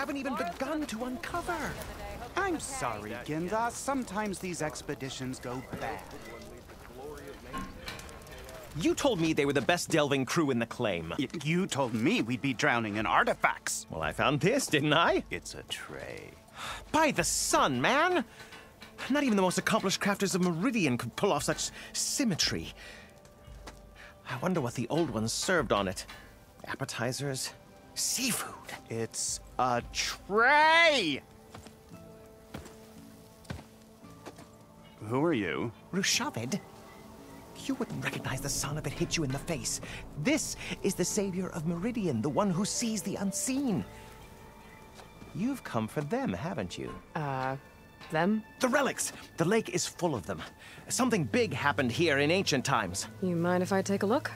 so much we haven't even begun to uncover. I'm sorry, Ginza. Sometimes these expeditions go bad. You told me they were the best delving crew in the claim. Y- you told me we'd be drowning in artifacts. Well, I found this, didn't I? It's a tray. By the sun, man! Not even the most accomplished crafters of Meridian could pull off such symmetry. I wonder what the old ones served on it. Appetizers? Seafood? It's a tray! Who are you? Rashavid? You wouldn't recognize the sun if it hit you in the face. This is the savior of Meridian, the one who sees the unseen. You've come for them, haven't you? Uh, them? The relics! The lake is full of them. Something big happened here in ancient times. You mind if I take a look?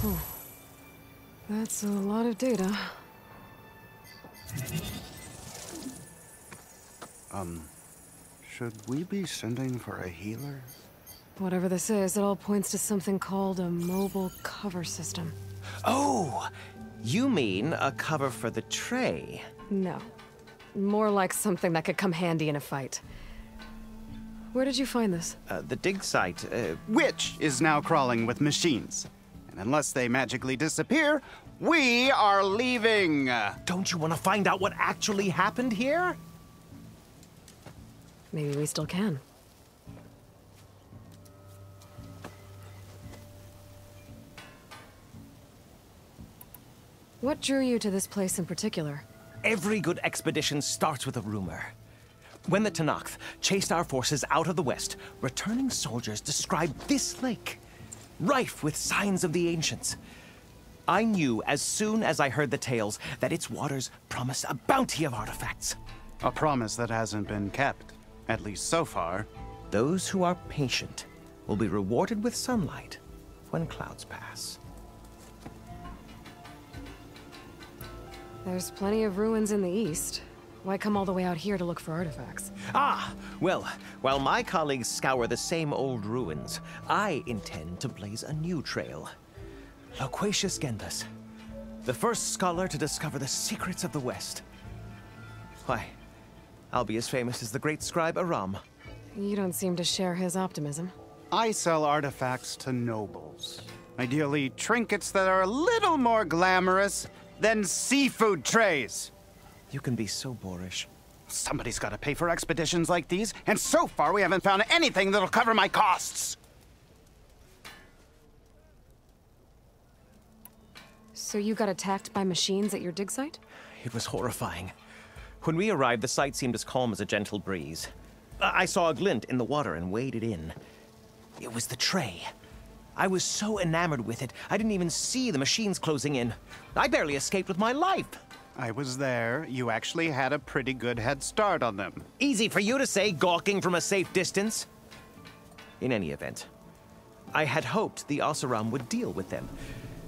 Whew. That's a lot of data. Um, should we be sending for a healer? Whatever this is, it all points to something called a mobile cover system. Oh! You mean a cover for the tray? No. More like something that could come handy in a fight. Where did you find this? Uh, the dig site. Uh, Which is now crawling with machines. And unless they magically disappear, we are leaving! don't you want to find out what actually happened here? Maybe we still can. What drew you to this place in particular? Every good expedition starts with a rumor. When the Tenakth chased our forces out of the west, returning soldiers described this lake, rife with signs of the ancients. I knew as soon as I heard the tales that its waters promised a bounty of artifacts. A promise that hasn't been kept, at least so far. Those who are patient will be rewarded with sunlight when clouds pass. There's plenty of ruins in the east. Why come all the way out here to look for artifacts? Ah, well, while my colleagues scour the same old ruins, I intend to blaze a new trail. Loquacious Gendas, the first scholar to discover the secrets of the West. Why, I'll be as famous as the great scribe Aram. You don't seem to share his optimism. I sell artifacts to nobles. Ideally, trinkets that are a little more glamorous than seafood trays. You can be so boorish. Somebody's got to pay for expeditions like these, and so far we haven't found anything that'll cover my costs. So you got attacked by machines at your dig site? It was horrifying. When we arrived, the site seemed as calm as a gentle breeze. I I saw a glint in the water and waded in. It was the tray. I was so enamored with it, I didn't even see the machines closing in. I barely escaped with my life. I was there. You actually had a pretty good head start on them. Easy for you to say, gawking from a safe distance. In any event, I had hoped the Oseram would deal with them.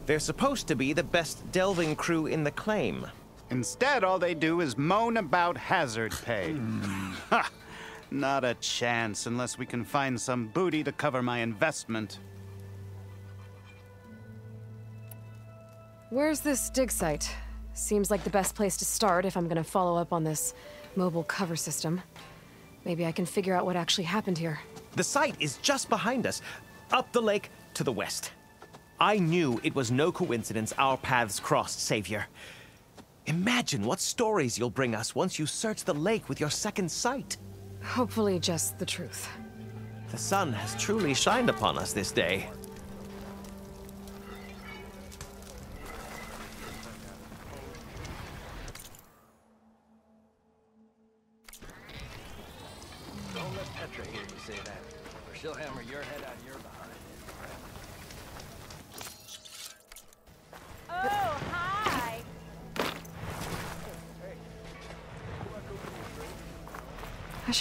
They're supposed to be the best delving crew in the claim. Instead, all they do is moan about hazard pay. Hmm. Ha! Not a chance unless we can find some booty to cover my investment. Where's this dig site? Seems like the best place to start if I'm gonna follow up on this mobile cover system. Maybe I can figure out what actually happened here. The site is just behind us, up the lake to the west. I knew it was no coincidence our paths crossed, Savior. Imagine what stories you'll bring us once you search the lake with your second sight. Hopefully, just the truth. The sun has truly shined upon us this day.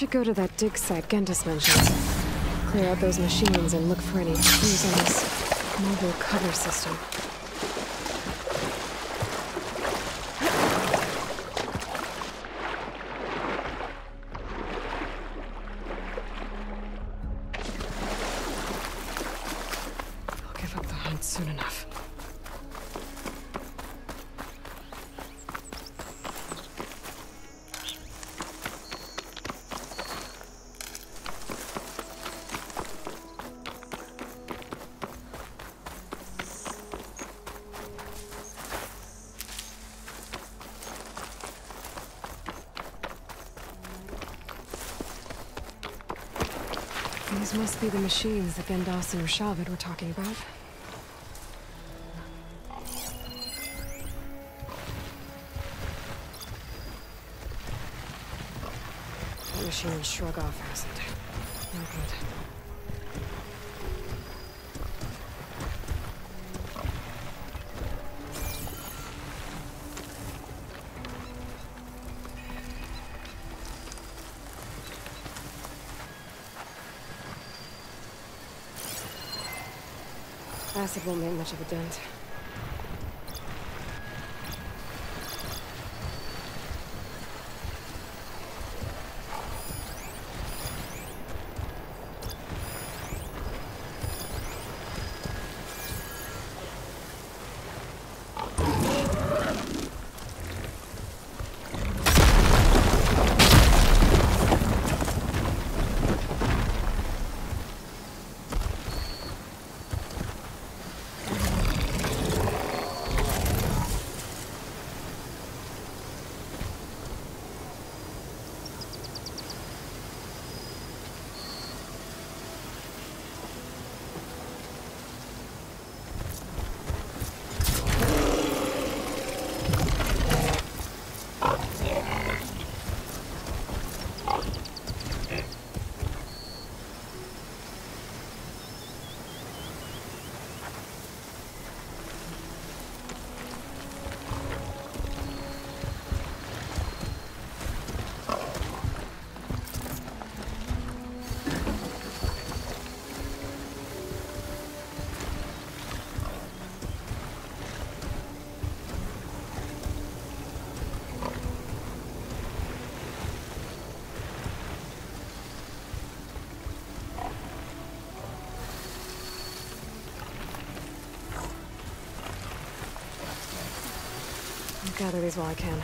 Should go to that dig site Gendas mentioned. Clear out those machines and look for any clues on this mobile cover system. These must be the machines that Gendas and Rashavid were talking about. That machine will shrug off acid. No good. Won't make much of a dent. Gather these while I can.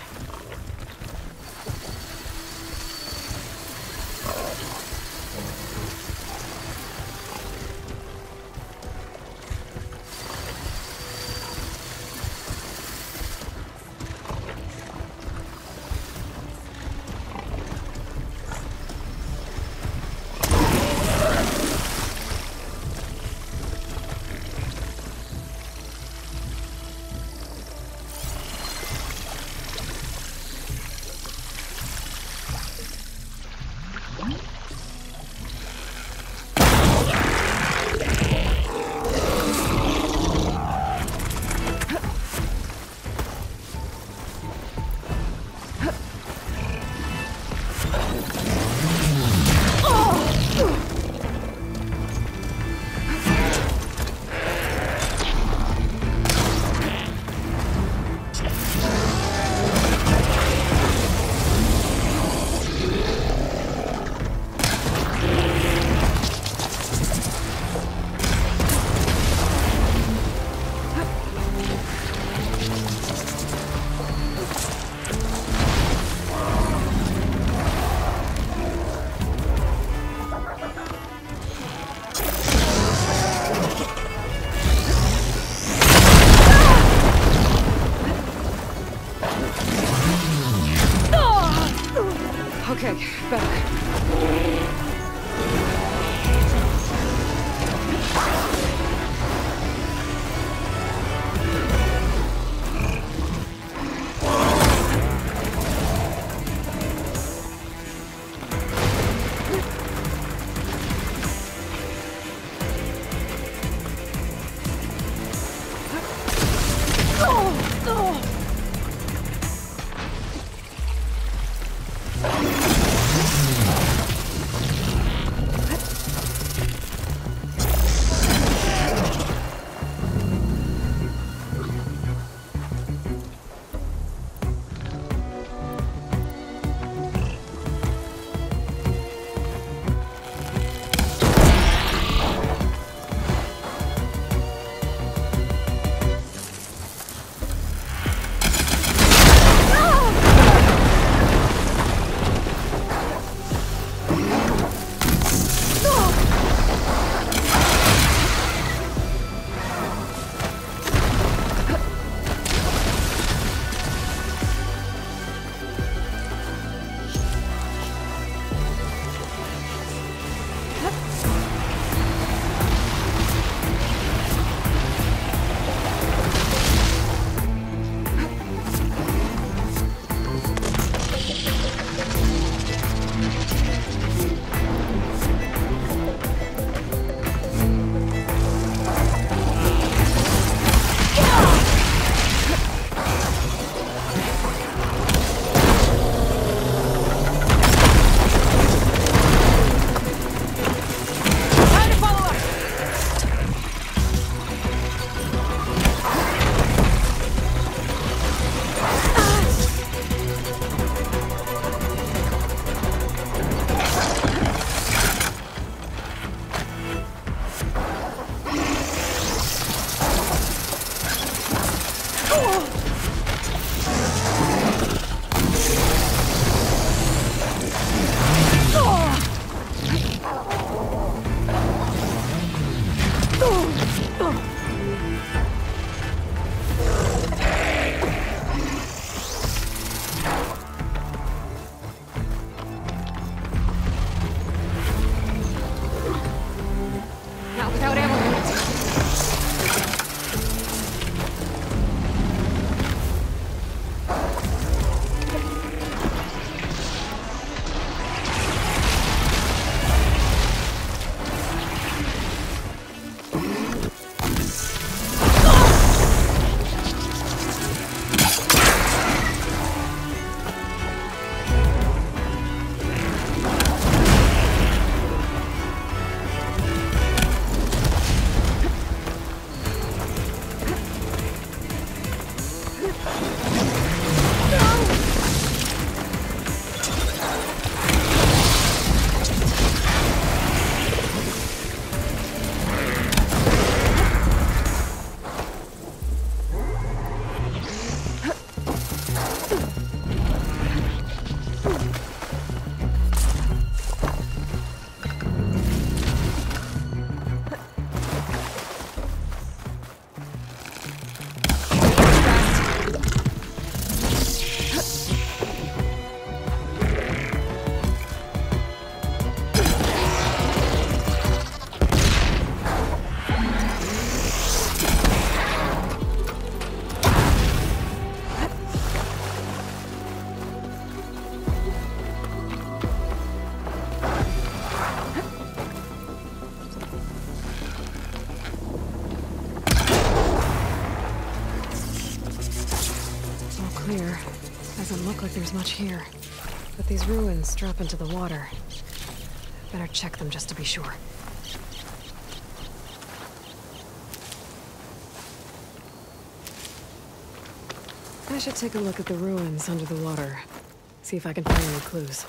Much here. But these ruins drop into the water. Better check them just to be sure. I should take a look at the ruins under the water. See if I can find any clues.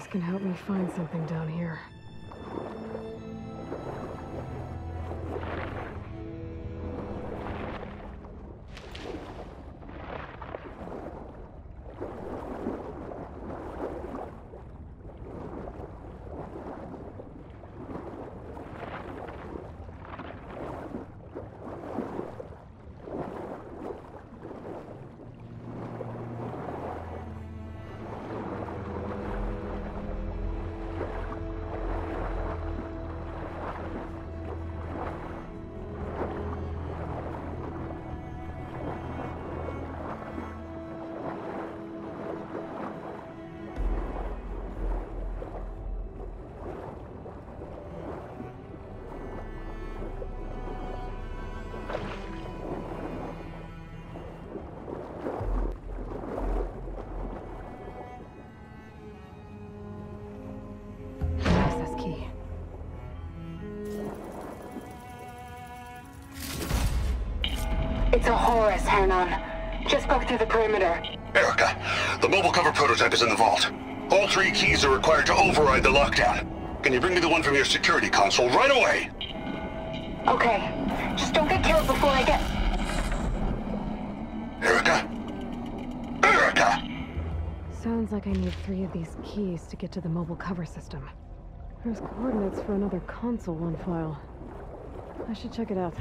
Focus can help me find something down here. It's a Horus, Hernon. Just broke through the perimeter. Erica, the mobile cover prototype is in the vault. All three keys are required to override the lockdown. Can you bring me the one from your security console right away? Okay. Just don't get killed before I get... Erica? Erica! Sounds like I need three of these keys to get to the mobile cover system. There's coordinates for another console on file. I should check it out.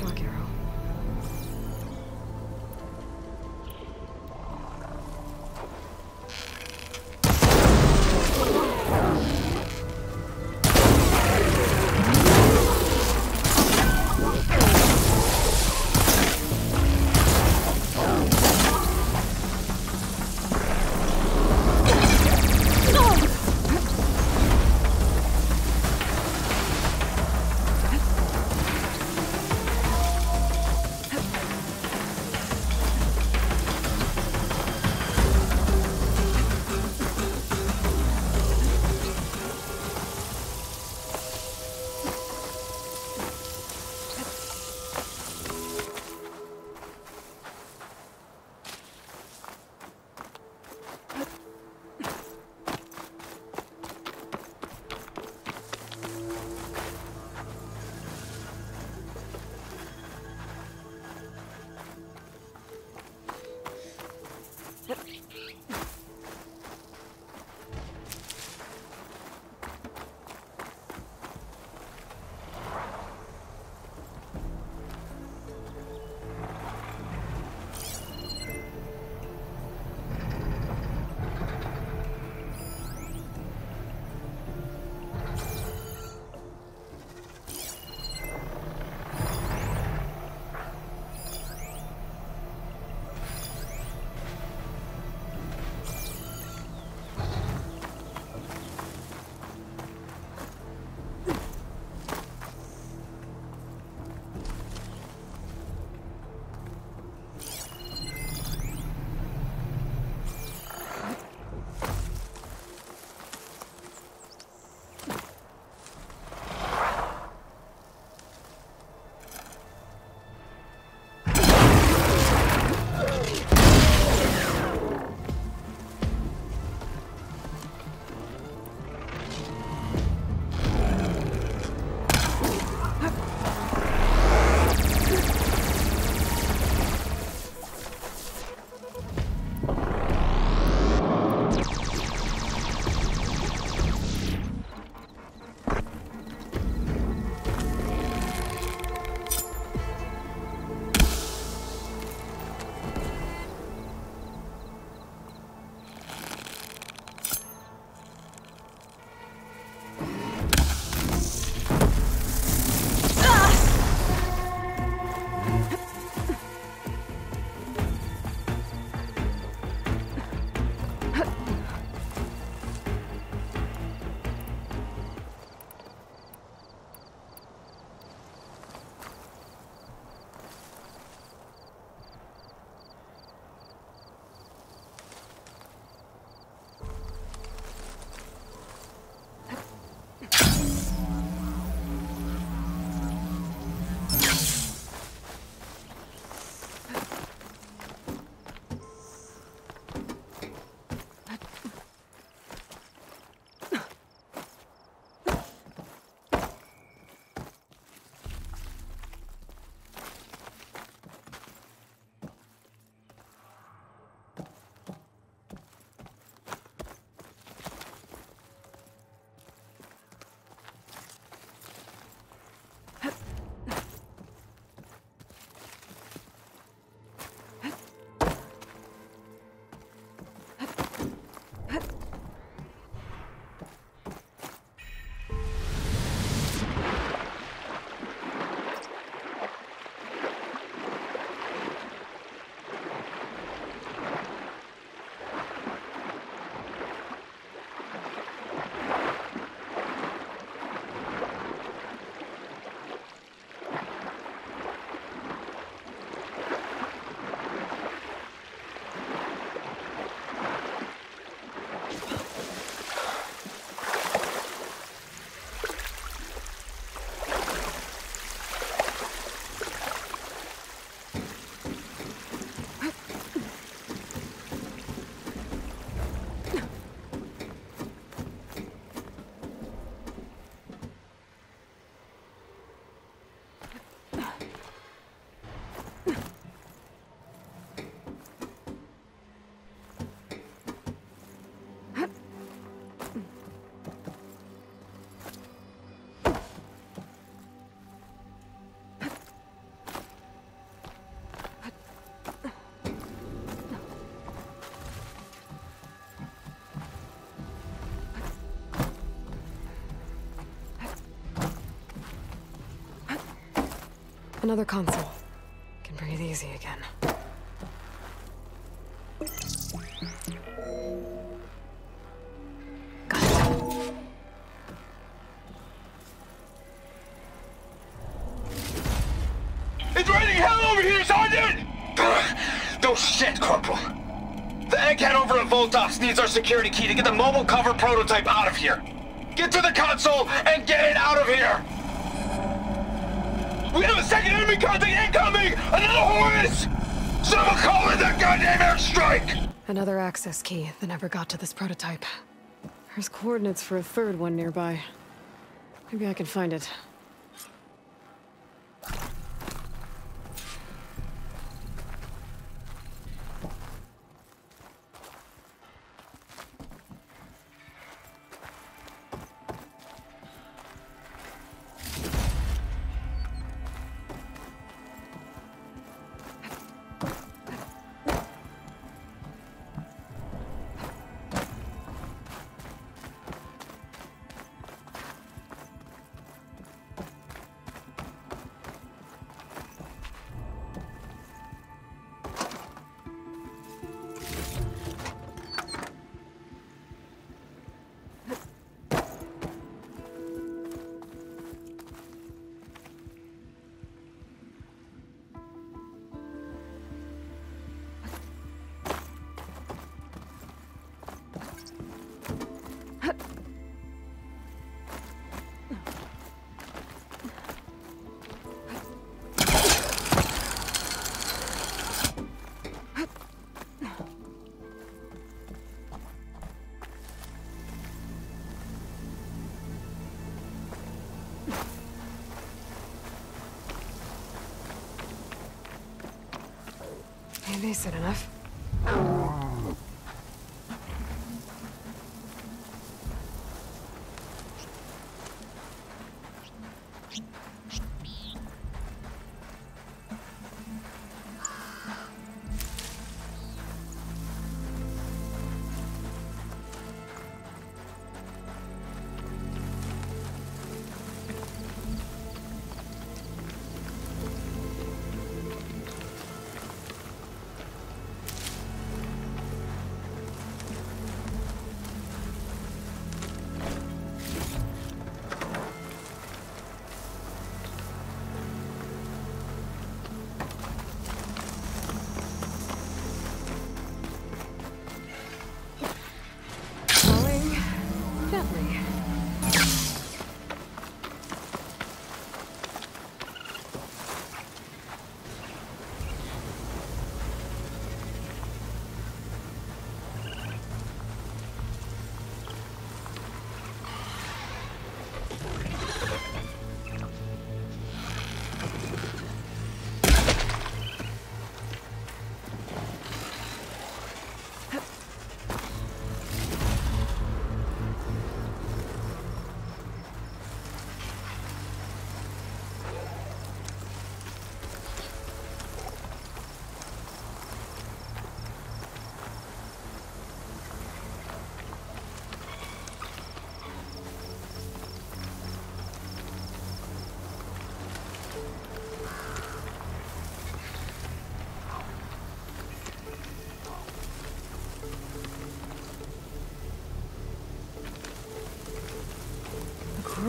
Shock arrow. Another console. Can breathe easy again. Got it. It's raining hell over here, Sergeant! No shit, Corporal. The egghead over at Voltox needs our security key to get the mobile cover prototype out of here. Get to the console and get it out of here! We have a second enemy contact incoming! Another Horus! Someone call in that goddamn airstrike! Another access key that never got to this prototype. There's coordinates for a third one nearby. Maybe I can find it. Decent enough.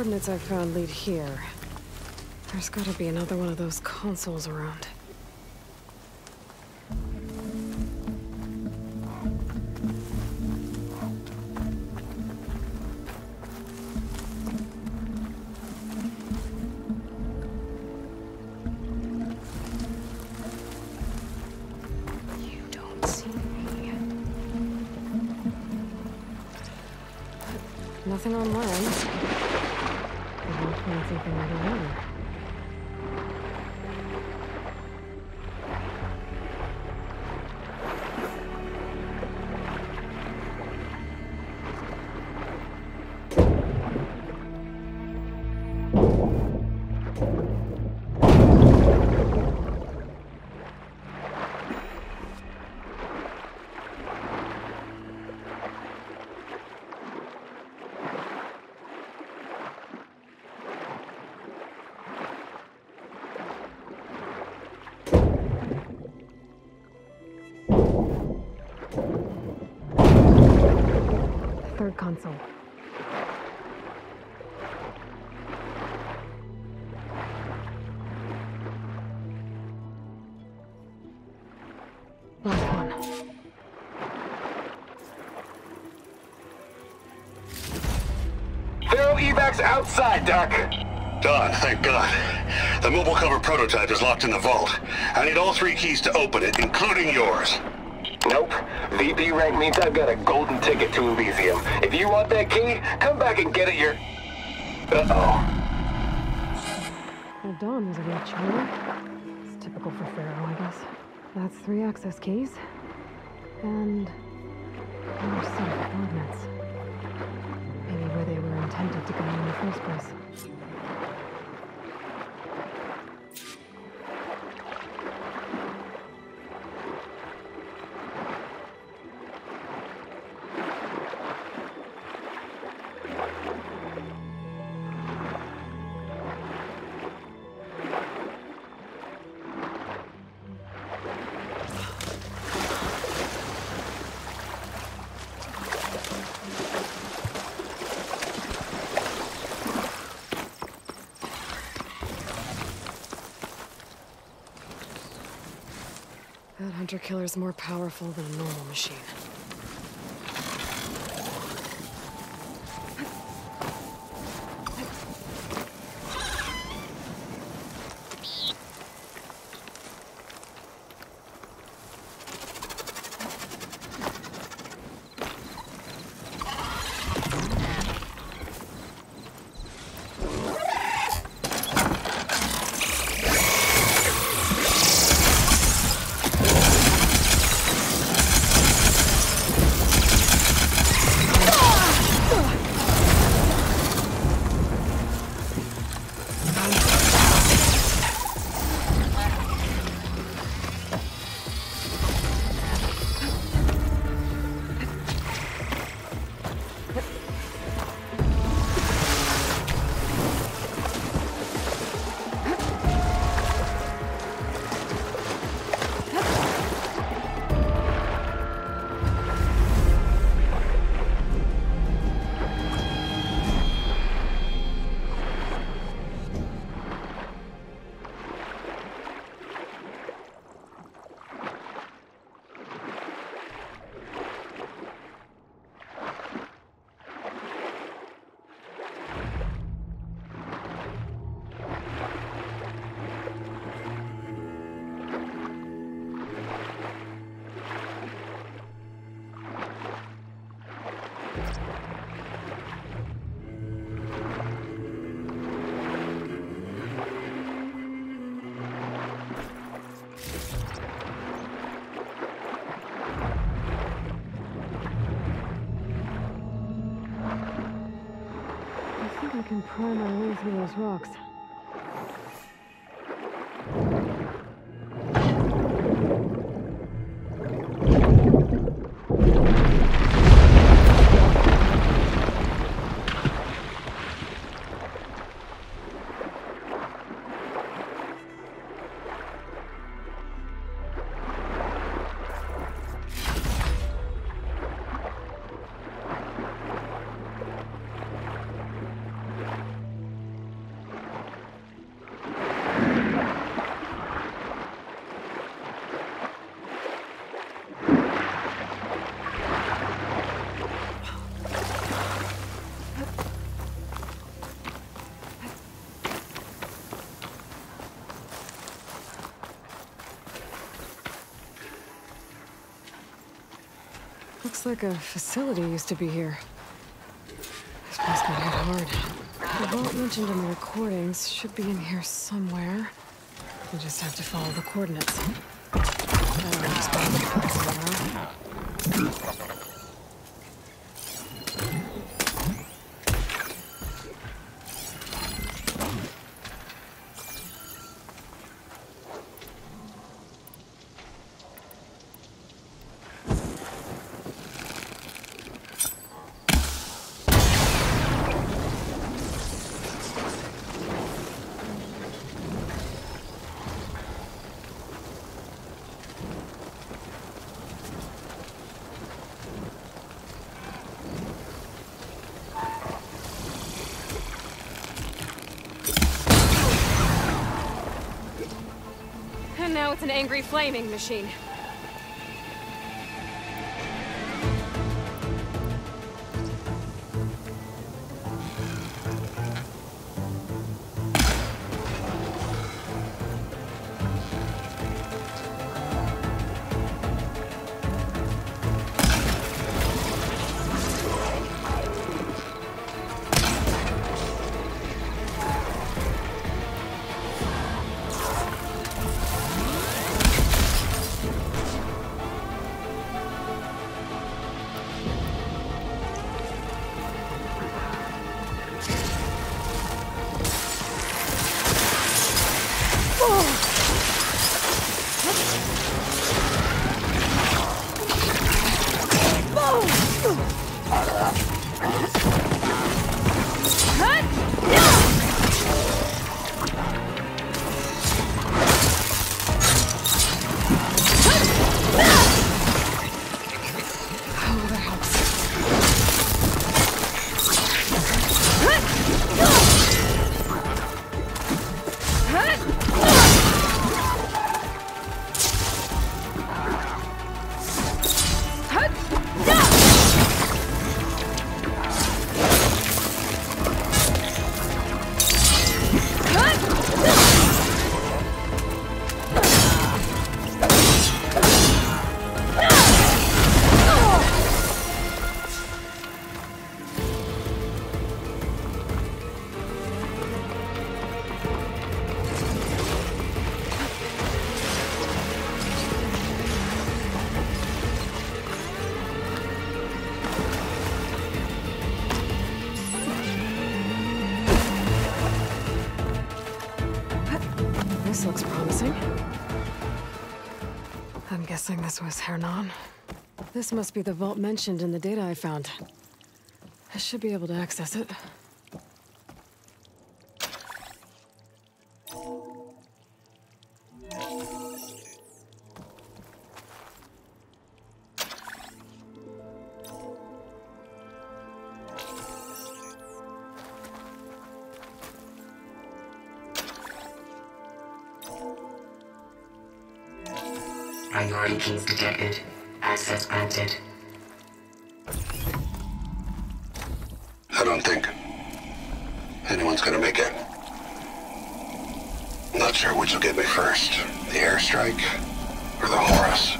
Coordinates I found lead here. There's gotta be another one of those consoles around. Evacs outside, Doc. Done, thank God. The mobile cover prototype is locked in the vault. I need all three keys to open it, including yours. Nope. VP rank means I've got a golden ticket to Elysium. If you want that key, come back and get it your... Uh-oh. Well, Dawn was a real charmer. It's typical for Faro, I guess. That's three access keys. And another set of coordinates. Intended to go in the first place. Hunter killer's more powerful than a normal machine. I can pry my way through those rocks. Like a facility used to be here. This place got hit hard. The vault mentioned in the recordings should be in here somewhere. We just have to follow the coordinates. Explain the angry flaming machine. This must be the vault mentioned in the data I found. I should be able to access it. I don't think anyone's gonna make it. Not sure which will get me first. The airstrike or the Horus.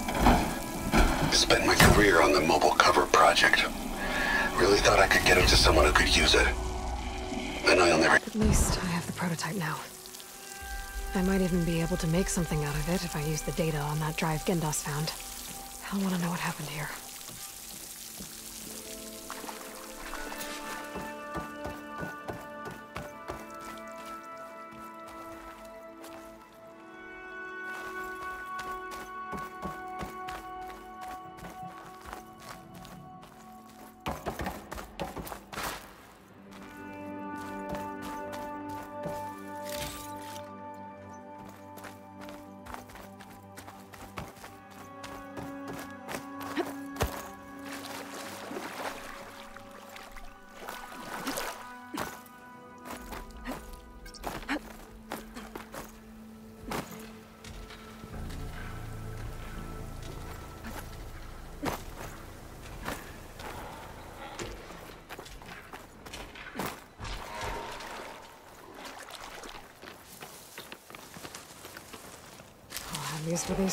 Spent my career on the mobile cover project. Really thought I could get it to someone who could use it. And I'll never... At least I have the prototype now. I might even be able to make something out of it if I use the data on that drive Gendas found. I'll want to know what happened here.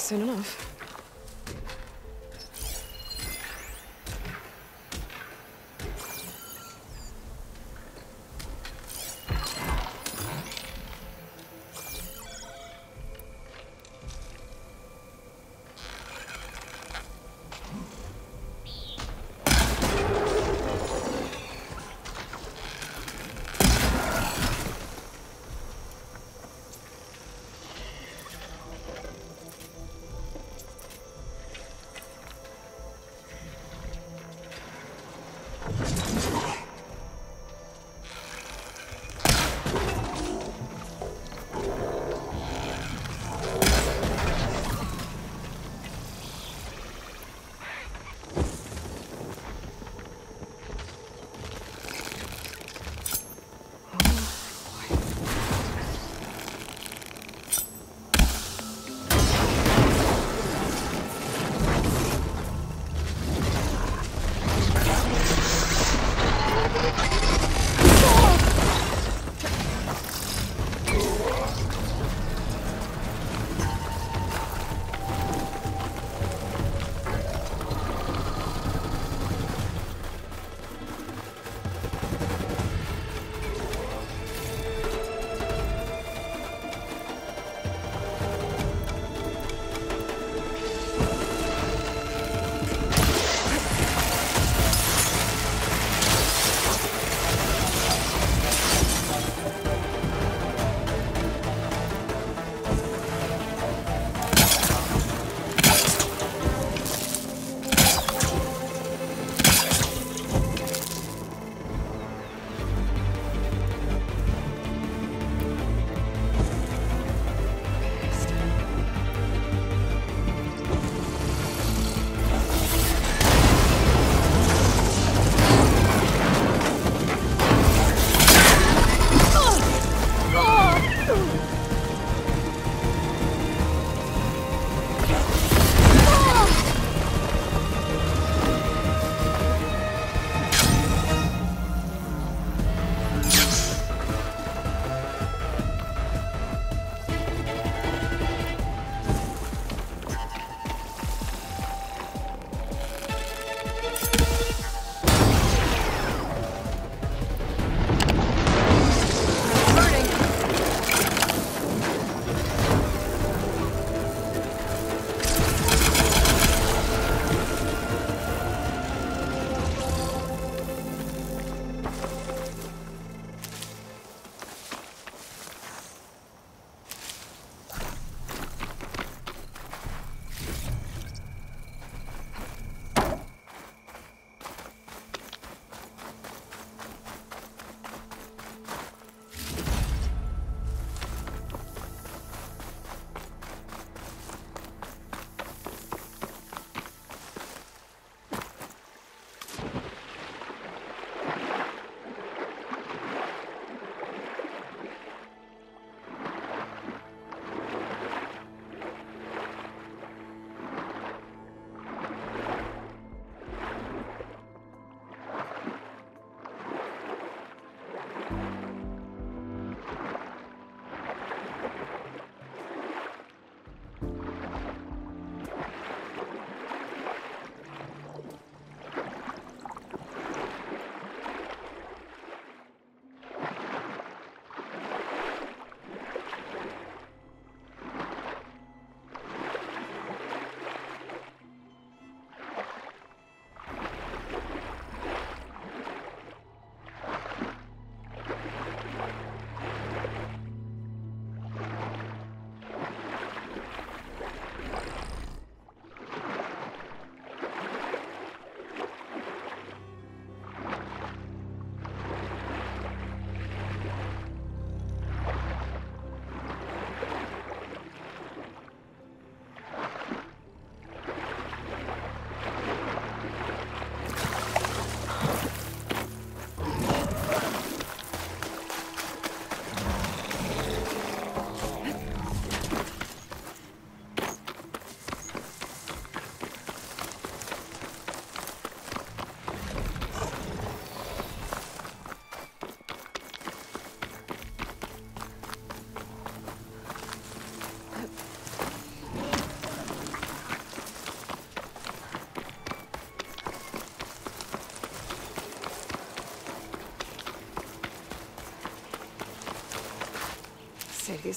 Soon enough.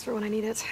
For when I need it.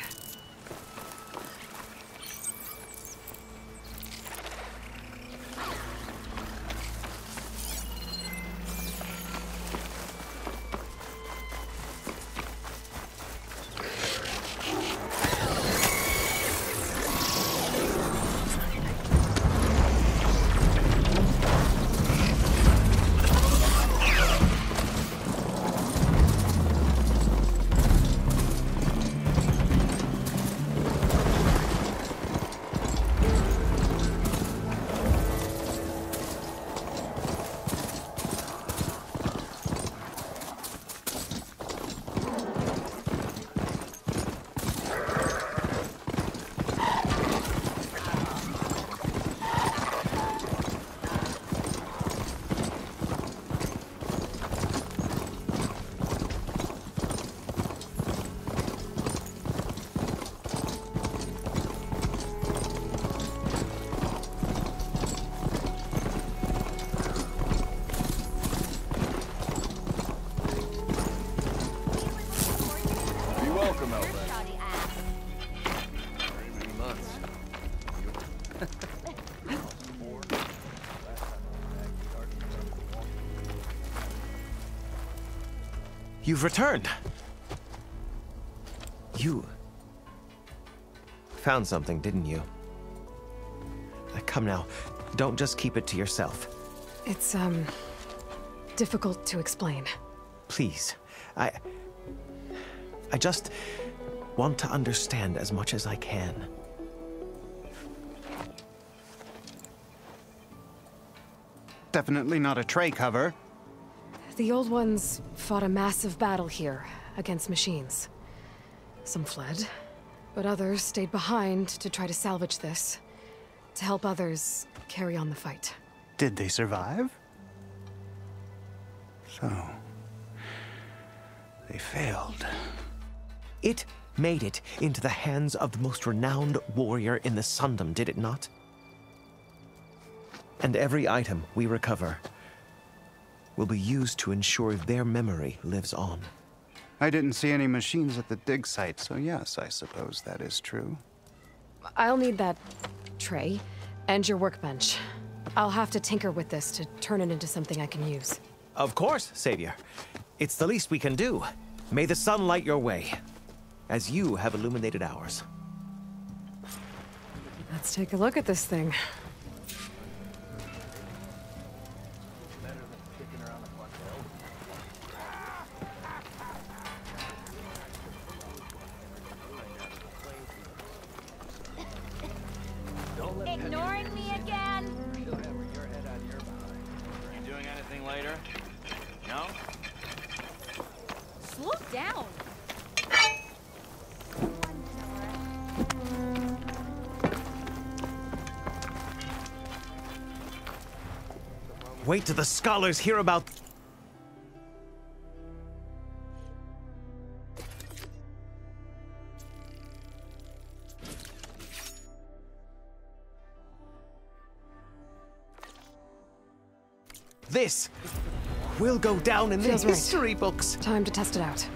You've returned. You found something, didn't you? Uh, Come now, don't just keep it to yourself. It's, um, difficult to explain. Please, I. I just want to understand as much as I can. Definitely not a tray cover. The old ones fought a massive battle here against machines. Some fled, but others stayed behind to try to salvage this, to help others carry on the fight. Did they survive? So. They failed. It made it into the hands of the most renowned warrior in the Sundom, did it not? And every item we recover will be used to ensure their memory lives on. I didn't see any machines at the dig site, so yes, I suppose that is true. I'll need that tray and your workbench. I'll have to tinker with this to turn it into something I can use. Of course, Savior. It's the least we can do. May the sun light your way, as you have illuminated ours. Let's take a look at this thing. The scholars hear about. This will go down in the Feels right. history books. Time to test it out.